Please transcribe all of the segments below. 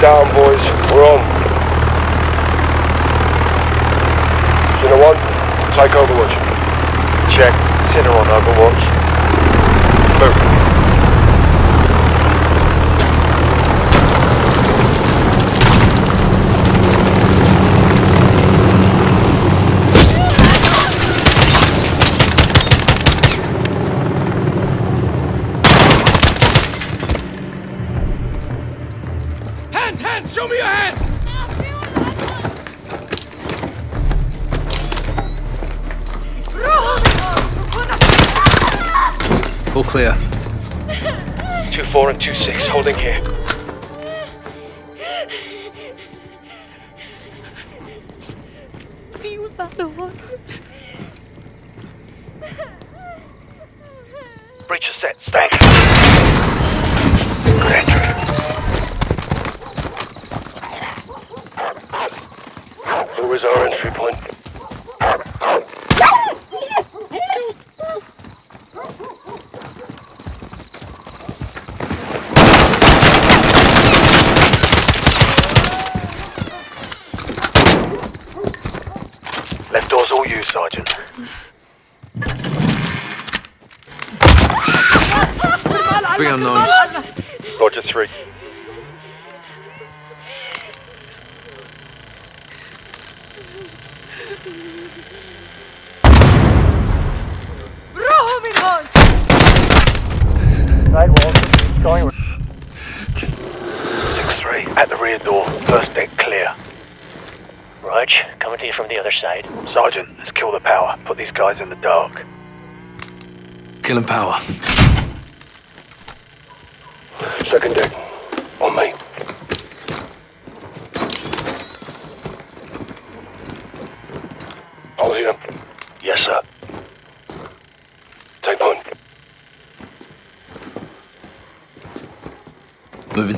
down, boys. We're on. You know what? Take Overwatch. Check. Center on Overwatch. Hands, hands! Show me your hands! All clear. 2-4 and 2-6, holding here. Feel that Breach is set. Stank. Where is our entry point? Left door's all you, Sergeant. Three unknowns. Roger 3. Six three at the rear door. First deck clear. Rog, coming to you from the other side. Sergeant, let's kill the power. Put these guys in the dark. Killing power. Second deck. On me. All here. Yes, sir. Take point. Moving to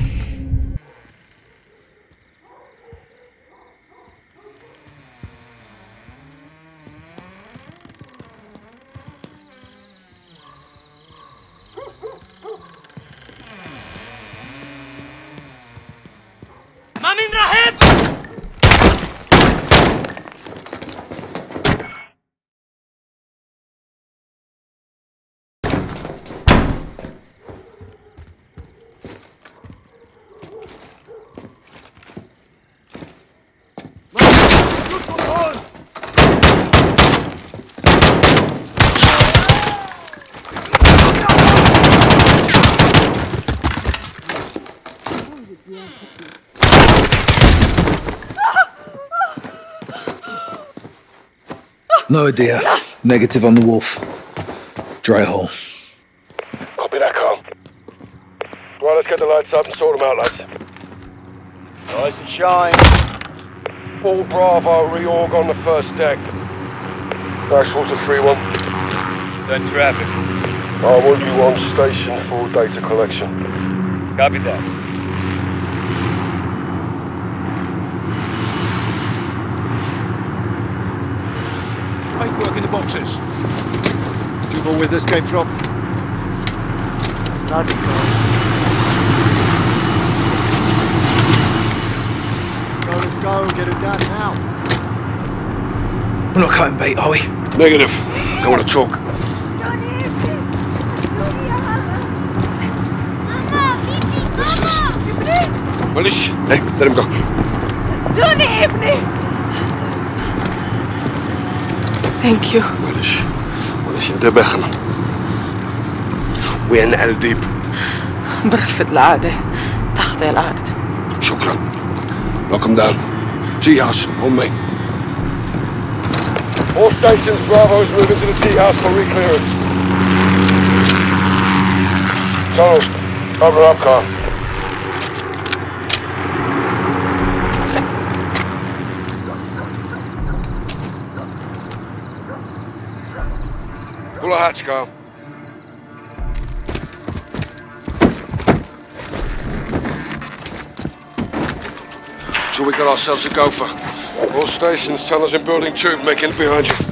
Mamin Rahib! Yeah. No idea. Negative on the wolf. Dry hole. Copy that, Carl. Right, let's get the lights up and sort them out, lads. Nice and shine. All Bravo reorg on the first deck. Actual to 3-1. Send traffic. I want you on station for data collection. Copy that. Paintwork in the boxes. Do you know where this came from? Bloody God. Go, let's go, get it done now. We're not cutting bait, are we? Negative. I want to talk. Listeners. Willish, hey, let him go. Do the evening! ثانك يو معلش معلش انتبهنا وين الديب برفض العادة تحت العقد شكرا Lock him down. Tea house, on me. All stations, Bravo is moving to the tea house for reclearance. Tunnels, open up, car. A hatch, Carl. So we got ourselves a gopher. All stations, tunnels in building two, making behind you.